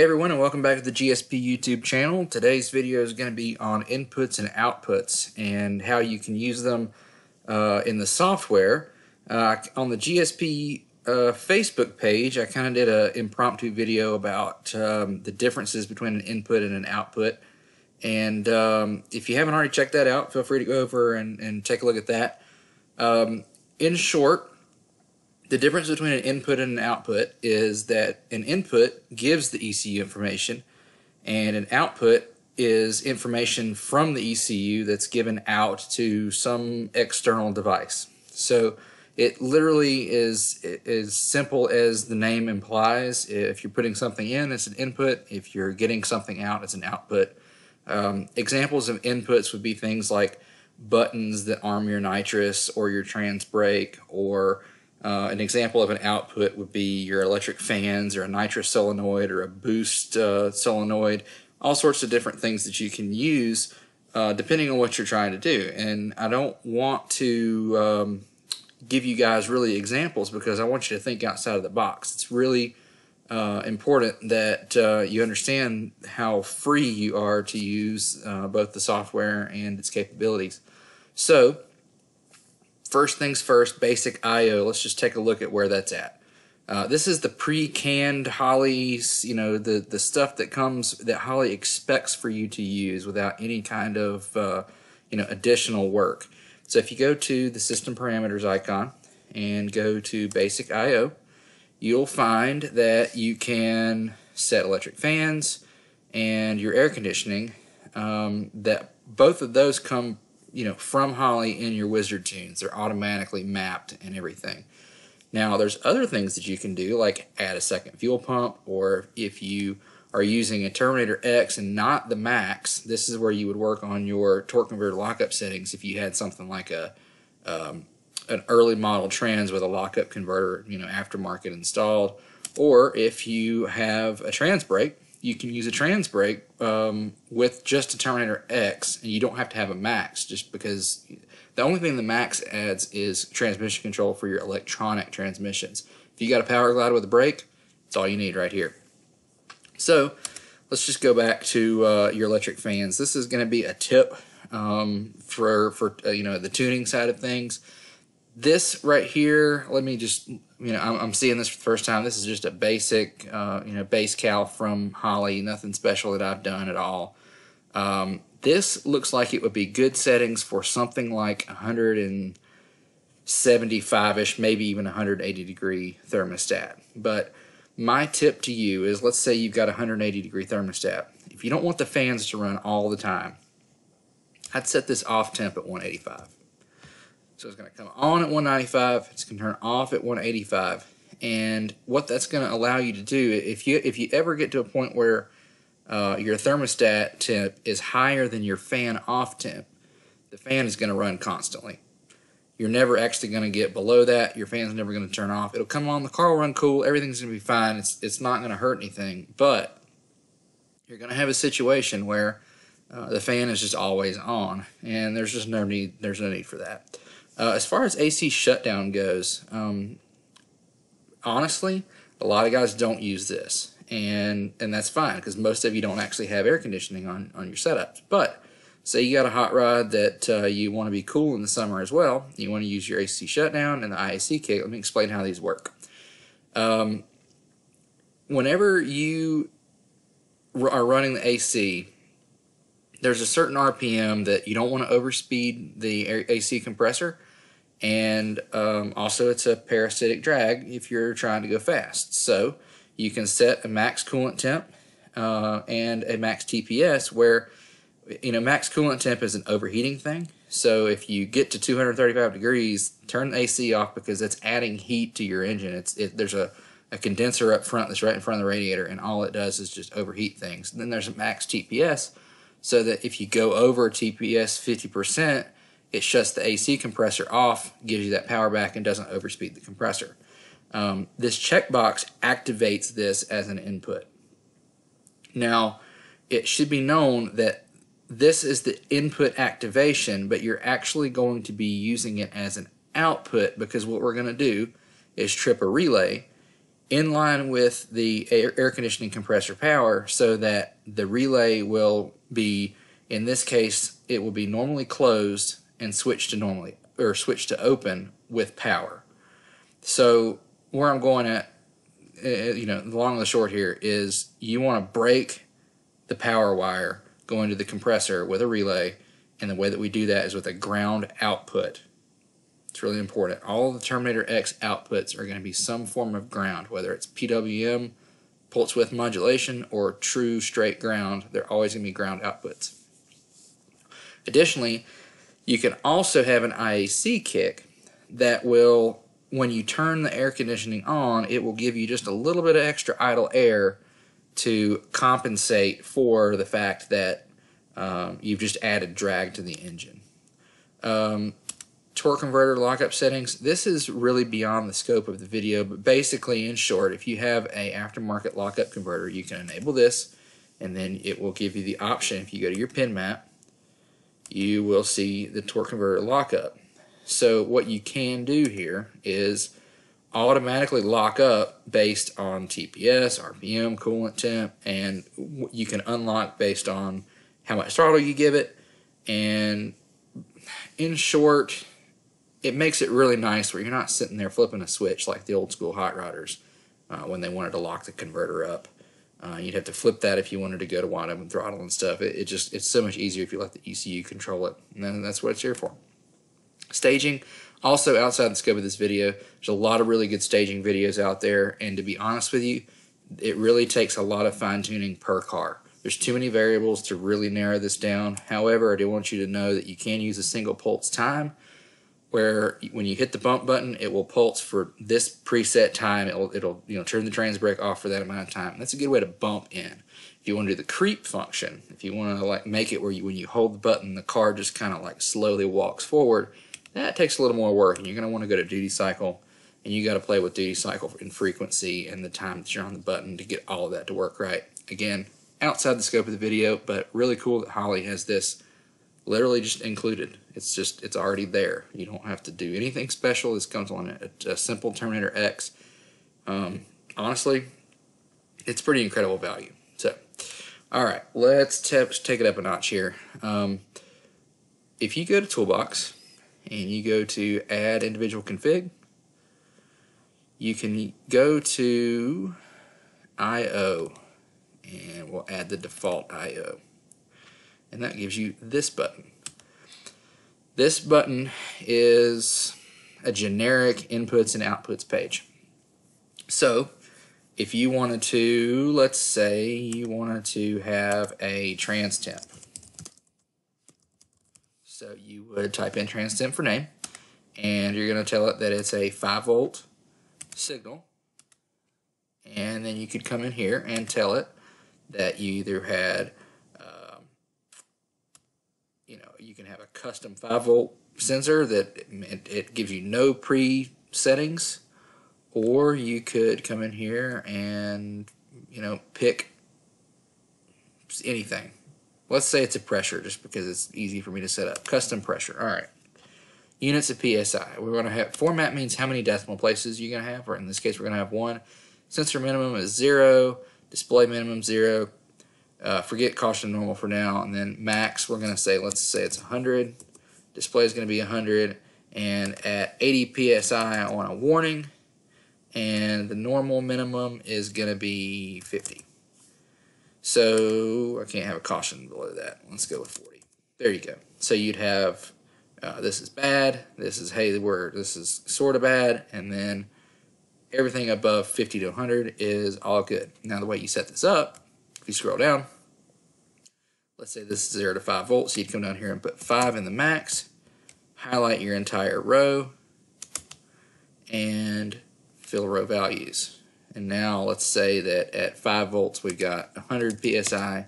Everyone and welcome back to the GSP YouTube channel. Today's video is going to be on inputs and outputs and how you can use them uh, in the software. Uh, on the GSP uh, Facebook page I kind of did an impromptu video about um, the differences between an input and an output and um, if you haven't already checked that out feel free to go over and, and take a look at that. Um, in short the difference between an input and an output is that an input gives the ECU information and an output is information from the ECU that's given out to some external device. So it literally is as simple as the name implies. If you're putting something in, it's an input. If you're getting something out, it's an output. Um, examples of inputs would be things like buttons that arm your nitrous or your trans brake or uh, an example of an output would be your electric fans or a nitrous solenoid or a boost uh, solenoid, all sorts of different things that you can use uh, depending on what you're trying to do. And I don't want to um, give you guys really examples because I want you to think outside of the box. It's really uh, important that uh, you understand how free you are to use uh, both the software and its capabilities. So, first things first, basic I.O. Let's just take a look at where that's at. Uh, this is the pre-canned Holley's, you know, the, the stuff that comes, that Holley expects for you to use without any kind of, uh, you know, additional work. So if you go to the system parameters icon and go to basic I.O., you'll find that you can set electric fans and your air conditioning, um, that both of those come you know, from Holley in your Wizard tunes. They're automatically mapped and everything. Now, there's other things that you can do, like add a second fuel pump, or if you are using a Terminator X and not the Max, this is where you would work on your torque converter lockup settings if you had something like a um, an early model trans with a lockup converter, you know, aftermarket installed, or if you have a trans brake you can use a trans brake um, with just a Terminator X, and you don't have to have a Max, just because the only thing the Max adds is transmission control for your electronic transmissions. If you got a power glide with a brake, it's all you need right here. So let's just go back to uh, your electric fans. This is going to be a tip um, for for uh, you know the tuning side of things. This right here, let me just, you know, I'm, I'm seeing this for the first time. This is just a basic, uh, you know, base cal from Holley, nothing special that I've done at all. Um, this looks like it would be good settings for something like 175-ish, maybe even 180 degree thermostat. But my tip to you is, let's say you've got a 180 degree thermostat. If you don't want the fans to run all the time, I'd set this off temp at 185. So it's going to come on at 195. It's going to turn off at 185. And what that's going to allow you to do, if you if you ever get to a point where uh, your thermostat temp is higher than your fan off temp, the fan is going to run constantly. You're never actually going to get below that. Your fan's never going to turn off. It'll come on. The car will run cool. Everything's going to be fine. It's it's not going to hurt anything. But you're going to have a situation where uh, the fan is just always on, and there's just no need. There's no need for that. Uh, as far as AC shutdown goes, um, honestly, a lot of guys don't use this, and and that's fine because most of you don't actually have air conditioning on on your setups. But say you got a hot rod that uh, you want to be cool in the summer as well, you want to use your AC shutdown and the IAC kick. Let me explain how these work. Um, whenever you are running the AC, there's a certain RPM that you don't want to overspeed the AC compressor and um, also it's a parasitic drag if you're trying to go fast. So you can set a max coolant temp uh, and a max TPS where you know max coolant temp is an overheating thing. So if you get to 235 degrees, turn the AC off because it's adding heat to your engine. It's it, there's a, a condenser up front that's right in front of the radiator, and all it does is just overheat things. And then there's a max TPS, so that if you go over TPS 50 percent it shuts the AC compressor off, gives you that power back, and doesn't overspeed the compressor. Um, this checkbox activates this as an input. Now, it should be known that this is the input activation, but you're actually going to be using it as an output because what we're going to do is trip a relay in line with the air, air conditioning compressor power so that the relay will be, in this case, it will be normally closed and switch to normally or switch to open with power. So where I'm going at, uh, you know, the long and the short here is you want to break the power wire going to the compressor with a relay, and the way that we do that is with a ground output. It's really important. All the Terminator X outputs are going to be some form of ground, whether it's PWM, pulse width modulation, or true straight ground. They're always going to be ground outputs. Additionally, you can also have an IAC kick that will, when you turn the air conditioning on, it will give you just a little bit of extra idle air to compensate for the fact that um, you've just added drag to the engine. Um, torque converter lockup settings. This is really beyond the scope of the video, but basically, in short, if you have a aftermarket lockup converter, you can enable this, and then it will give you the option. If you go to your pin map, you will see the torque converter lockup. So what you can do here is automatically lock up based on TPS, RPM, coolant temp, and you can unlock based on how much throttle you give it. And in short, it makes it really nice where you're not sitting there flipping a switch like the old school hot rodders uh, when they wanted to lock the converter up. Uh, you'd have to flip that if you wanted to go to wide open throttle and stuff. It, it just it's so much easier if you let the ECU control it, and that's what it's here for. Staging, also outside the scope of this video, there's a lot of really good staging videos out there, and to be honest with you, it really takes a lot of fine tuning per car. There's too many variables to really narrow this down. However, I do want you to know that you can use a single pulse time where when you hit the bump button, it will pulse for this preset time. It'll, it'll you know turn the trans brake off for that amount of time. That's a good way to bump in. If you want to do the creep function, if you want to like make it where you when you hold the button, the car just kind of like slowly walks forward, that takes a little more work, and you're going to want to go to duty cycle, and you got to play with duty cycle and frequency and the time that you're on the button to get all of that to work right. Again, outside the scope of the video, but really cool that Holley has this literally just included. It's just, it's already there. You don't have to do anything special. This comes on a, a simple Terminator X. Um, honestly, it's pretty incredible value. So, all right, let's take it up a notch here. Um, if you go to Toolbox and you go to Add Individual Config, you can go to I.O. and we'll add the default I.O and that gives you this button. This button is a generic inputs and outputs page. So if you wanted to, let's say you wanted to have a trans temp. So you would type in trans temp for name and you're going to tell it that it's a 5 volt signal and then you could come in here and tell it that you either had you can have a custom 5 volt sensor that it, it gives you no pre settings or you could come in here and you know pick anything. Let's say it's a pressure just because it's easy for me to set up. Custom pressure. All right. Units of psi we're going to have format means how many decimal places you're going to have or in this case we're going to have one. Sensor minimum is zero. Display minimum zero uh, forget caution normal for now, and then max, we're going to say, let's say it's 100. Display is going to be 100, and at 80 psi, I want a warning, and the normal minimum is going to be 50. So I can't have a caution below that. Let's go with 40. There you go. So you'd have uh, this is bad, this is hey, we're this is sort of bad, and then everything above 50 to 100 is all good. Now the way you set this up you scroll down, let's say this is 0 to 5 volts, you'd come down here and put 5 in the max, highlight your entire row, and fill row values. And now let's say that at 5 volts we've got 100 psi,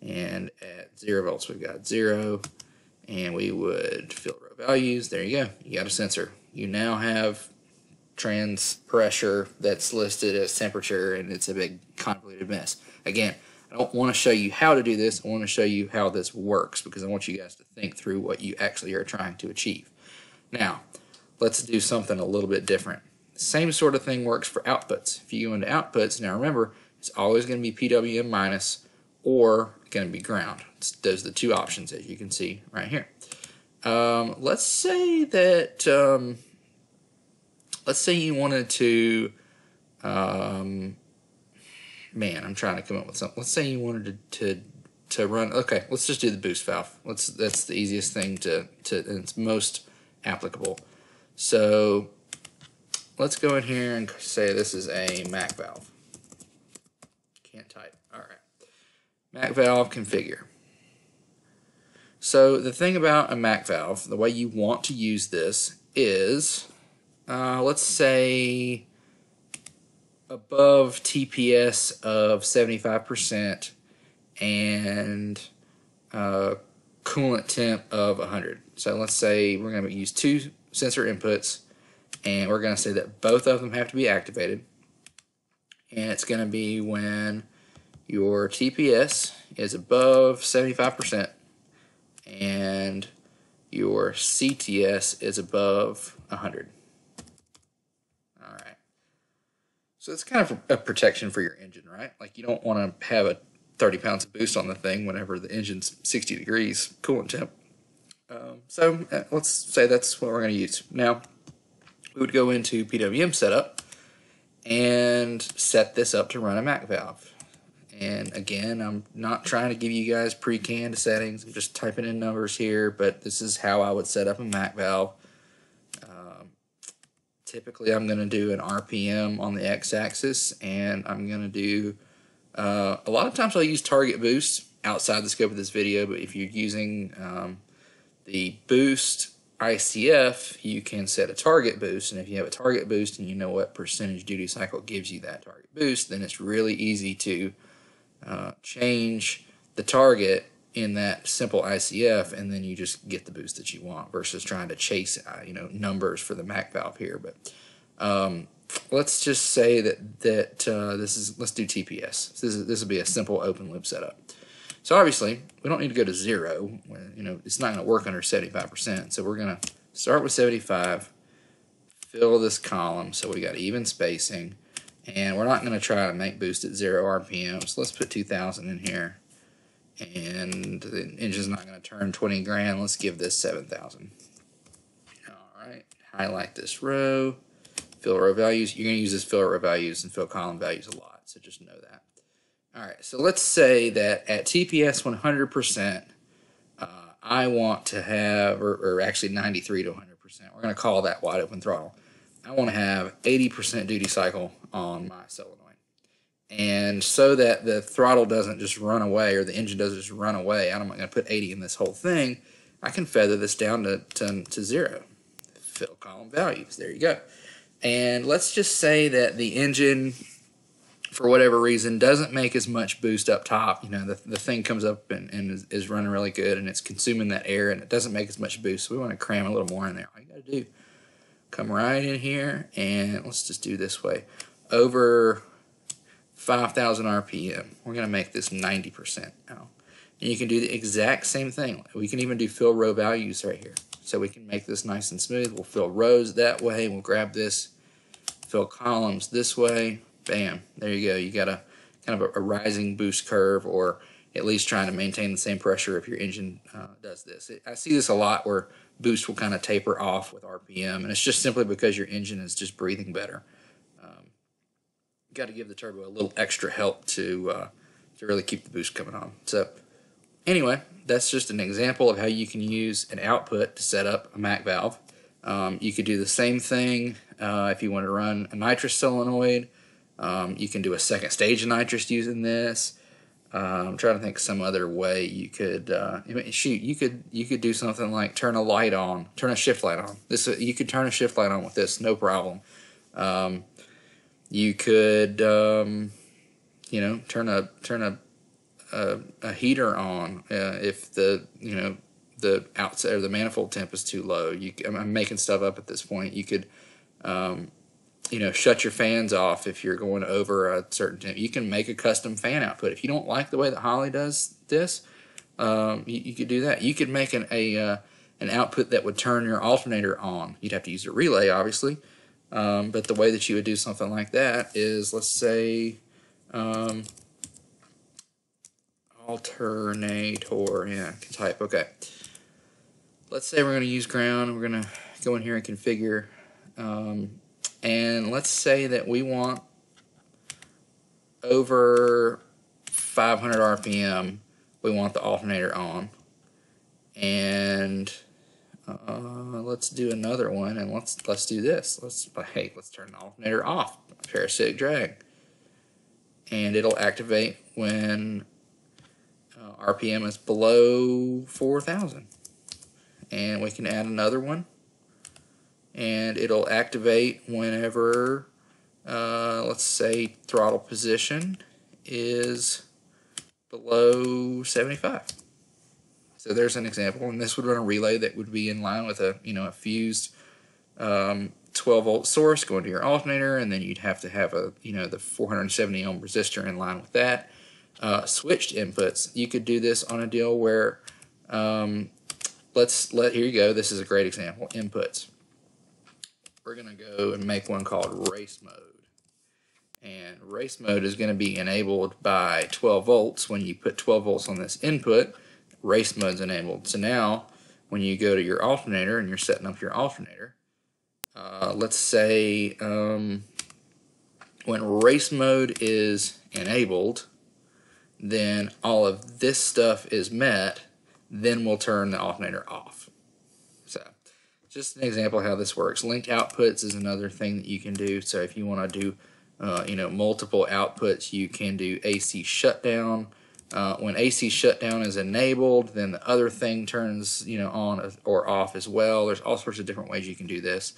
and at 0 volts we've got 0, and we would fill row values. There you go. You got a sensor. You now have trans pressure that's listed as temperature, and it's a big convoluted mess. Again, I don't want to show you how to do this. I want to show you how this works because I want you guys to think through what you actually are trying to achieve. Now, let's do something a little bit different. Same sort of thing works for outputs. If you go into outputs, now remember, it's always going to be PWM minus or going to be ground. It's, those are the two options as you can see right here. Um, let's say that, um, let's say you wanted to, um, man, I'm trying to come up with something. Let's say you wanted to, to, to run, okay, let's just do the boost valve. Let's, that's the easiest thing to, to, and it's most applicable. So let's go in here and say this is a Mac valve. Can't type. All right. Mac valve configure. So the thing about a Mac valve, the way you want to use this is, uh, let's say above TPS of 75% and uh, coolant temp of 100. So let's say we're going to use two sensor inputs and we're going to say that both of them have to be activated and it's going to be when your TPS is above 75% and your CTS is above 100. All right. So it's kind of a protection for your engine, right? Like you don't want to have a 30 pounds of boost on the thing whenever the engine's 60 degrees coolant temp. Um, so uh, let's say that's what we're going to use. Now, we would go into PWM setup and set this up to run a Mac valve. And again, I'm not trying to give you guys pre-canned settings. I'm just typing in numbers here, but this is how I would set up a Mac valve. Typically, I'm going to do an RPM on the x-axis, and I'm going to do, uh, a lot of times I'll use target boost outside the scope of this video, but if you're using um, the boost ICF, you can set a target boost, and if you have a target boost and you know what percentage duty cycle gives you that target boost, then it's really easy to uh, change the target in that simple ICF, and then you just get the boost that you want versus trying to chase uh, you know numbers for the Mac valve here. But um, let's just say that that uh, this is let's do TPS. This is this will be a simple open loop setup. So obviously we don't need to go to zero. You know it's not going to work under 75%. So we're going to start with 75, fill this column so we got even spacing. And we're not going to try to make boost at 0 RPM, so let's put 2,000 in here. And the engine's not going to turn 20 grand. Let's give this 7,000. Alright, highlight this row, fill row values. You're going to use this fill row values and fill column values a lot, so just know that. Alright, so let's say that at TPS 100%, uh, I want to have, or, or actually 93 to 100%, we're going to call that wide open throttle. I want to have 80% duty cycle on my solenoid. And so that the throttle doesn't just run away or the engine doesn't just run away, I'm not going to put 80 in this whole thing. I can feather this down to, to, to zero. Fill column values. There you go. And let's just say that the engine, for whatever reason, doesn't make as much boost up top. You know, the, the thing comes up and, and is, is running really good and it's consuming that air and it doesn't make as much boost. So we want to cram a little more in there. All you got to do come right in here and let's just do this way over 5,000 RPM we're gonna make this 90% now. And you can do the exact same thing. We can even do fill row values right here. So we can make this nice and smooth. We'll fill rows that way. We'll grab this fill columns this way. Bam. There you go. You got a kind of a, a rising boost curve or at least trying to maintain the same pressure if your engine uh, does this. It, I see this a lot where boost will kind of taper off with RPM, and it's just simply because your engine is just breathing better. Got to give the turbo a little extra help to uh, to really keep the boost coming on. So anyway, that's just an example of how you can use an output to set up a Mac valve. Um, you could do the same thing uh, if you want to run a nitrous solenoid. Um, you can do a second stage of nitrous using this. Uh, I'm trying to think some other way you could uh, shoot. You could you could do something like turn a light on, turn a shift light on. This you could turn a shift light on with this, no problem. Um, you could um, you know turn a turn a a, a heater on uh, if the you know the outside or the manifold temp is too low. You I'm making stuff up at this point. You could um, you know, shut your fans off if you're going over a certain temp. You can make a custom fan output. If you don't like the way that Holley does this, um, you, you, could do that. You could make an, a uh, an output that would turn your alternator on. You'd have to use a relay, obviously, Um, but the way that you would do something like that is, let's say, um, alternator, yeah, can type, okay. Let's say we're going to use ground, we're going to go in here and configure, um, and let's say that we want over 500 RPM, we want the alternator on, and uh, let's do another one, and let's let's do this. Let's hey, let's turn the alternator off. Parasitic drag, and it'll activate when uh, RPM is below 4,000. And we can add another one, and it'll activate whenever, uh, let's say, throttle position is below 75. So there's an example, and this would run a relay that would be in line with a you know a fused um, 12 volt source going to your alternator, and then you'd have to have a you know the 470 ohm resistor in line with that. Uh, switched inputs, you could do this on a deal where um, let's let here you go. This is a great example. Inputs. We're gonna go and make one called race mode, and race mode is going to be enabled by 12 volts. When you put 12 volts on this input race mode's enabled. So now when you go to your alternator and you're setting up your alternator, uh, let's say um, when race mode is enabled, then all of this stuff is met, then we'll turn the alternator off. So just an example how this works. Linked outputs is another thing that you can do. So if you want to do uh, you know multiple outputs, you can do AC shutdown. Uh, when AC shutdown is enabled, then the other thing turns, you know, on or off as well. There's all sorts of different ways you can do this,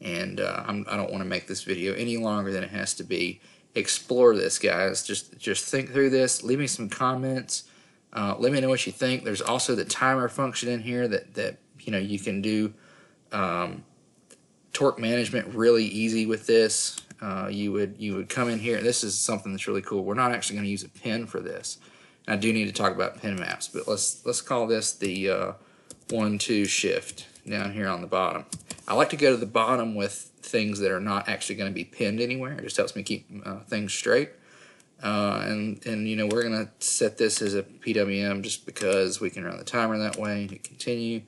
and uh, I do not want to make this video any longer than it has to be. Explore this, guys. Just just think through this. Leave me some comments. Uh, let me know what you think. There's also the timer function in here that that you know you can do um, torque management really easy with this. Uh, you would you would come in here. This is something that's really cool. We're not actually going to use a pin for this. I do need to talk about pin maps, but let's let's call this the uh, one two shift down here on the bottom. I like to go to the bottom with things that are not actually going to be pinned anywhere. It just helps me keep uh, things straight. Uh, and and you know we're gonna set this as a PWM just because we can run the timer that way to continue.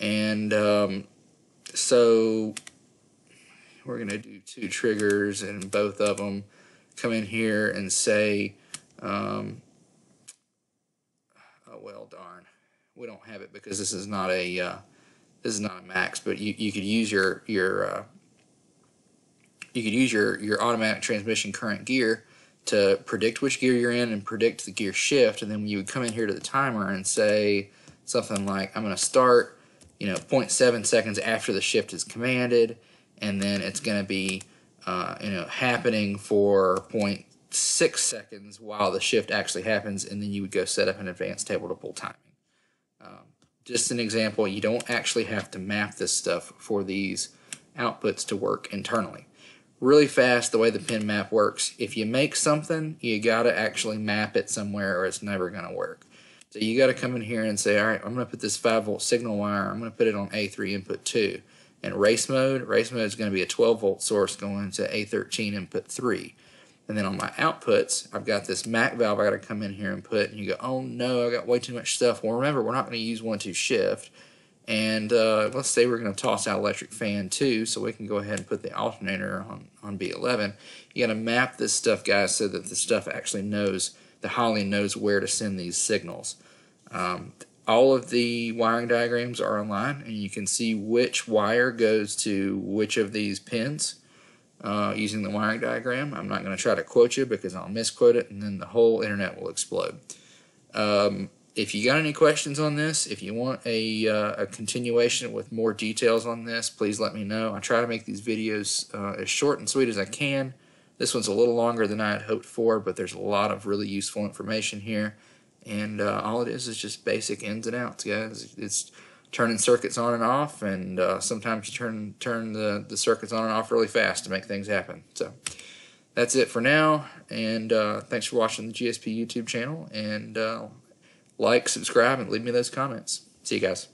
And um, so we're gonna do two triggers and both of them come in here and say um, well, darn, we don't have it because this is not a uh, this is not a max. But you, you could use your your uh, you could use your your automatic transmission current gear to predict which gear you're in and predict the gear shift, and then you would come in here to the timer and say something like, "I'm going to start." You know, 0.7 seconds after the shift is commanded, and then it's going to be, uh, you know, happening for point six seconds while the shift actually happens, and then you would go set up an advanced table to pull timing. Um, just an example, you don't actually have to map this stuff for these outputs to work internally. Really fast, the way the pin map works, if you make something, you got to actually map it somewhere or it's never going to work. So you got to come in here and say, all right, I'm going to put this 5 volt signal wire, I'm going to put it on A3 input 2. In race mode, race mode is going to be a 12 volt source going to A13 input 3. And then on my outputs, I've got this MAC valve I got to come in here and put. And you go, oh no, I got way too much stuff. Well, remember, we're not going to use one two shift. And uh, let's say we're going to toss out electric fan too, so we can go ahead and put the alternator on, on B11. You got to map this stuff, guys, so that the stuff actually knows, the Holley knows where to send these signals. Um, all of the wiring diagrams are online, and you can see which wire goes to which of these pins uh, using the wiring diagram. I'm not going to try to quote you because I'll misquote it and then the whole internet will explode. Um, if you got any questions on this, if you want a, uh, a, continuation with more details on this, please let me know. I try to make these videos uh, as short and sweet as I can. This one's a little longer than I had hoped for, but there's a lot of really useful information here. And uh, all it is is just basic ins and outs, guys. It's turning circuits on and off, and uh, sometimes you turn turn the, the circuits on and off really fast to make things happen. So that's it for now, and uh, thanks for watching the GSP YouTube channel, and uh, like, subscribe, and leave me those comments. See you guys.